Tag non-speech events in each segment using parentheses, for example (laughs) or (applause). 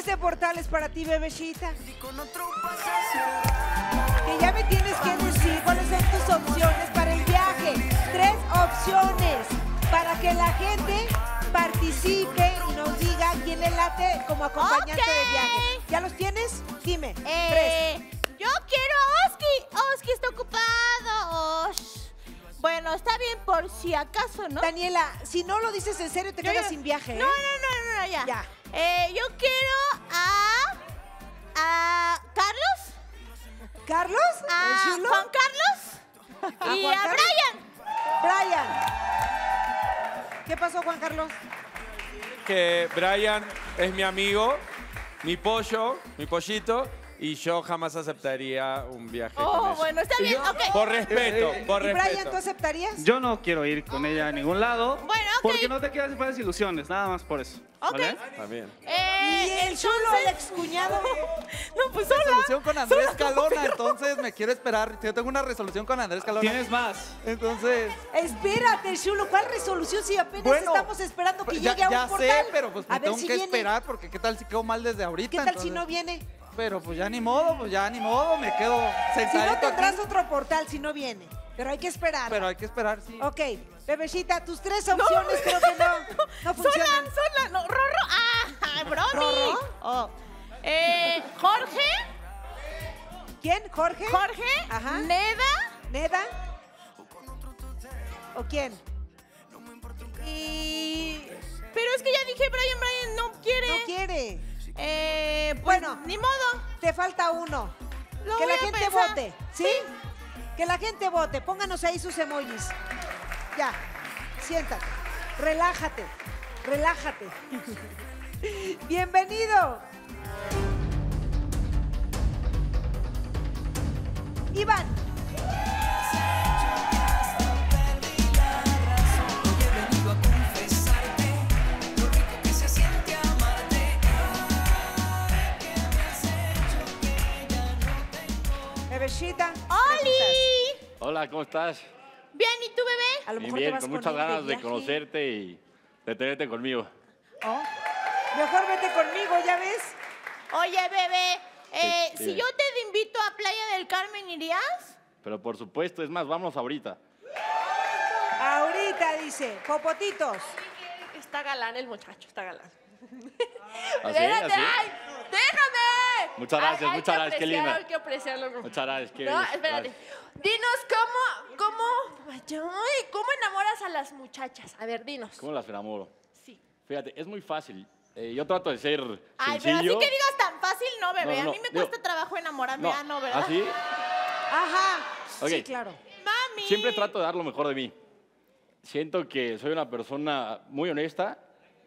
este portal es para ti, bebecita. Que ya me tienes que decir cuáles son tus opciones para el viaje. Tres opciones para que la gente participe y nos diga quién le late como acompañante de viaje. ¿Ya los tienes? Dime. Tres. Eh, yo quiero a Oski. Oski está ocupado. Osh. Bueno, está bien por si acaso, ¿no? Daniela, si no lo dices en serio, te Yo- quedas yo- sin viaje. ¿eh? No, no, no, no, no, ya. Ya. Eh, yo quiero ¿Carlos? A. Juan Carlos. ¿A y Juan a Carlos? Brian. Brian. ¿Qué pasó, Juan Carlos? Que Brian es mi amigo, mi pollo, mi pollito, y yo jamás aceptaría un viaje con Oh, ella. bueno, está bien, ok. Por respeto, por ¿Y Brian, respeto. tú aceptarías? Yo no quiero ir con ella a ningún lado. Bueno, ok. Porque no te quedas falsas ilusiones, nada más por eso. Ok. ¿vale? También. Eh, ¿Y el chulo, el excuñado? (laughs) No, pues hola. resolución con Andrés Calona, entonces me quiero esperar. Yo tengo una resolución con Andrés Calona. Tienes más. Entonces, Espérate, chulo. ¿Cuál resolución si apenas bueno. estamos esperando que ya, llegue a ya un portal? sé, pero pues A me ver tengo si que viene. esperar porque qué tal si quedo mal desde ahorita. ¿Qué tal si no viene? Pero pues ya ni modo, pues ya ni modo, me quedo Si no sentadito tendrás aquí. otro portal si no viene. Pero hay que esperar. Pero hay que esperar, sí. Ok, bebecita, tus tres opciones creo que no, (laughs) no funcionan. Sola, sola. No, Rorro. Ah, (laughs) Bromi. ¿Rorro? Oh. Eh. ¿Quién? ¿Jorge? Jorge. Ajá. Neda. ¿Neda? ¿O quién? Y. Pero es que ya dije, Brian, Brian no quiere. No quiere. Eh, pues, Bueno. ni modo. Te falta uno. Lo que la gente pensar. vote, ¿sí? Que la gente vote. Pónganos ahí sus emojis. Ya, siéntate. Relájate. Relájate. (laughs) Bienvenido. Iván. Bebecita. ¡Oli! Hola, ¿cómo estás? Bien, ¿y tú, bebé? A lo Bien, mejor te bien, vas con con muchas ganas de conocerte y de tenerte conmigo. Oh. Mejor vete conmigo, ¿ya ves? Oye, bebé, eh, Sí, si yo te a Playa del Carmen, ¿irías? Pero por supuesto, es más, vámonos ahorita. Ahorita dice, popotitos. Está galán el muchacho, está galán. ¿Así? Espérate, ¿Así? ay, déjame. Muchas gracias, Ay, muchas gracias, qué linda. Hay que apreciarlo. Muchas gracias, qué No, espérate. Gracias. Dinos cómo, cómo, ay, cómo enamoras a las muchachas. A ver, dinos. ¿Cómo las enamoro? Sí. Fíjate, es muy fácil. Eh, yo trato de ser Ay, pero así que digas tan fácil, no, bebé. No, no, a mí me digo- cuesta trabajo enamorarme, No, ah, no, ¿verdad? ¿Así? Ajá. Ok. Sí, claro. Mami. Siempre trato de dar lo mejor de mí. Siento que soy una persona muy honesta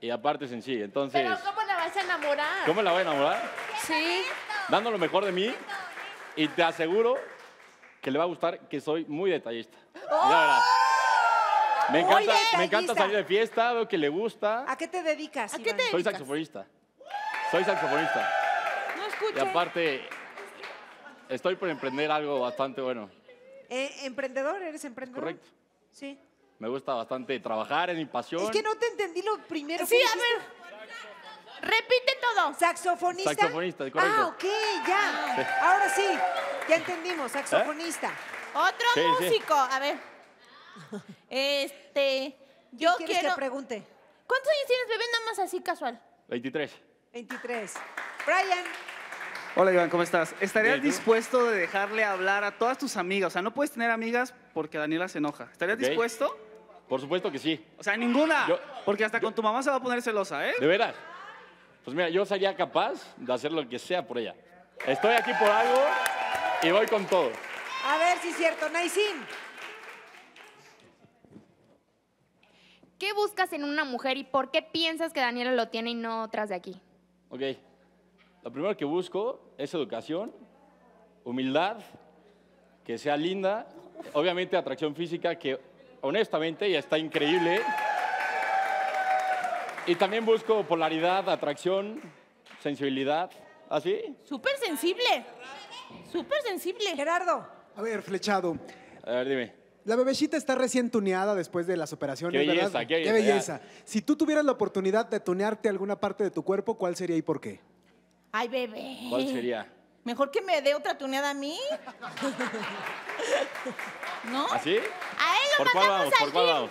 y aparte sencilla. Entonces, Pero ¿cómo la vas a enamorar? ¿cómo la voy a enamorar? Sí. Dando lo mejor de mí y te aseguro que le va a gustar que soy muy detallista. La verdad. Me encanta, me encanta salir de fiesta, veo que le gusta. ¿A qué te dedicas? ¿A qué Iván? te Soy dedicas? saxofonista. Soy saxofonista. No Y escuché. aparte, estoy por emprender algo bastante bueno. Eh, ¿Emprendedor? ¿Eres emprendedor? Correcto. Sí. Me gusta bastante trabajar, es mi pasión. Es que no te entendí lo primero. Sí, ¿qué a ver. Repite todo. ¿Saxofonista? Saxofonista, correcto. Ah, ok, ya. Ahora sí, ya entendimos, saxofonista. Otro Sí, sí. músico. A ver. Este. Yo ¿Quieres quiero. que pregunte? ¿Cuántos años tienes, bebé? Nada más así casual. 23. 23. Brian, Hola Iván, ¿cómo estás? ¿Estarías Bien, ¿tú? dispuesto de dejarle hablar a todas tus amigas? O sea, no puedes tener amigas porque Daniela se enoja. ¿Estarías Ok. dispuesto? Por supuesto que sí. O sea, ninguna. Yo- porque hasta con tu mamá se va a poner celosa, ¿eh? ¿De veras? Pues mira, yo sería capaz de hacer lo que sea por ella. Estoy aquí por algo y voy con todo. a ver si es cierto. Naisin, ¿Qué buscas en una mujer y por qué piensas que Daniela lo tiene y no otras de aquí? Ok. Lo primero que busco es educación, humildad, que sea linda, obviamente atracción física, que honestamente ya está increíble. Y también busco polaridad, atracción, sensibilidad. ¿Así? Súper sensible. Súper sensible. Gerardo. A ver, flechado. A ver, dime. La bebecita está recién tuneada después de las operaciones, Qué belleza, ¿verdad? qué belleza, Si tú tuvieras la oportunidad de tunearte alguna parte de tu cuerpo, ¿cuál sería y por qué? Ay, bebé. ¿Cuál sería? Mejor que me dé otra tuneada a mí. (laughs) ¿No? ¿Así? A él lo ¿Por cuál vamos? ¿Por cuál vamos?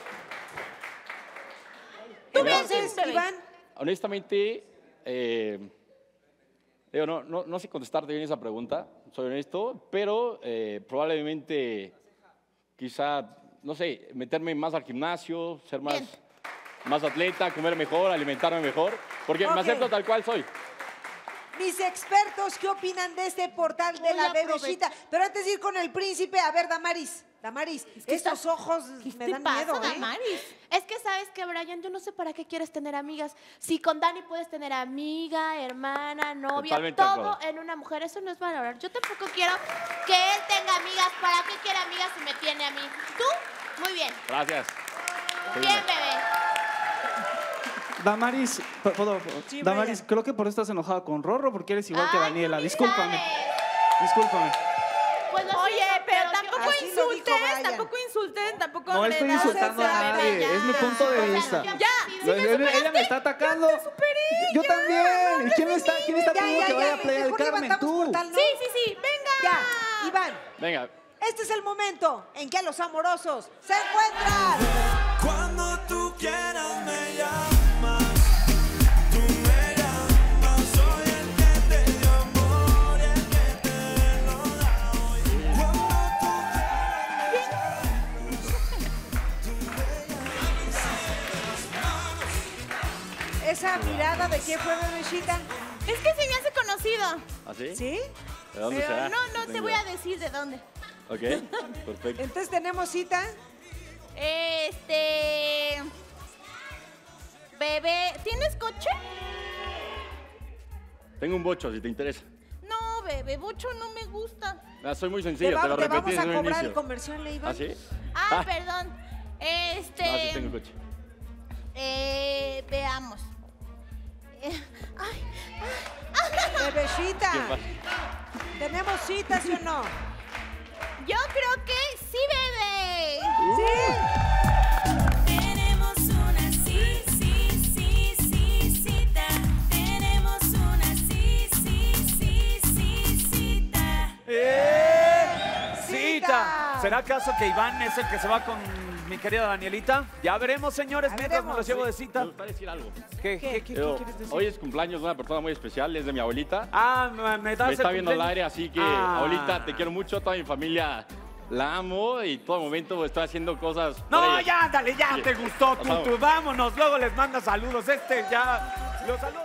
Tú piensas, bebé. Iván, Honestamente, eh, digo, no, no, no sé contestarte bien esa pregunta, soy honesto, pero eh, probablemente quizá, no sé, meterme más al gimnasio, ser más, Bien. más atleta, comer mejor, alimentarme mejor, porque me acepto tal cual soy. mis expertos, ¿qué opinan de este portal de Voy la bebecita? Pero antes de ir con el príncipe, a ver, Damaris, Damaris, que estos está- ojos ¿Qué me te dan pasa, miedo, ¿eh? Damaris? Es que sabes que, Brian, yo no sé para qué quieres tener amigas. Si con Dani puedes tener amiga, hermana, novia, Totalmente todo acuerdo. en una mujer, eso no es valorar. Yo tampoco quiero que él tenga amigas. ¿Para qué quiere amigas si me tiene a mí? ¿Tú? Muy bien. Gracias. Bien, bebé. Damaris, ¿puedo- ¿puedo? Sí, Damaris, creo que por eso estás enojada con Rorro, porque eres igual que Daniela. Discúlpame. sabes. Discúlpame. Pues Oye, pero tampoco Así Brian. tampoco insulten, tampoco No le estoy das insultando esa- a nadie, Ya. es mi punto de vista. Ya, Lo- me superaste. ella me está atacando. Ya te superé, Yo ya. también. ¿Quién está, quién está pidiendo que ya, vaya a Playa del mejor Carmen? levantamos Tú. portal, ¿no? Sí, sí, sí, venga. Ya, Iván, Venga, este es el momento en que los amorosos se encuentran. Qué fue, bebecita. Es que se me hace conocido. ¿así? ¿Sí? ¿De dónde Pero será? no, no te voy a decir de dónde. Ok, perfecto. Entonces tenemos cita. Este. Bebé, ¿tienes coche? Tengo un bocho, si te interesa. No, bebé, mucho no me gusta. Ah, soy muy Te, sencillo, va- te lo te repetí vamos a cobrar el comercial, ¿eh, Iván. ¿Ah, sí? Ah, Ah. perdón. Este. No, sí tengo coche. Eh, veamos. Ay, Bebecita. ¿tenemos cita, sí o no? yo creo que sí, bebé. Sí. Tenemos una sí, sí, sí, sí, cita. Tenemos una sí, sí, sí, sí, cita. ¡Eh! Cita. ¡Cita! ¿Será acaso que Iván es el que se va con mi querida Danielita? Ya veremos, señores, Ya mientras me los llevo de Me cita. gustaría decir algo. ¿Qué, qué, qué- qué Pero quieres decir? hoy es cumpleaños de una persona muy especial, es de mi abuelita. Ah, me, me das Me el está viendo al aire, así que Ah. abuelita, te quiero mucho, toda mi familia la amo y todo momento estoy haciendo cosas. No, ya, dale, ya Sí. te gustó, Pasamos. Tutu. Vámonos, luego les manda saludos. Este ya. Los saludos.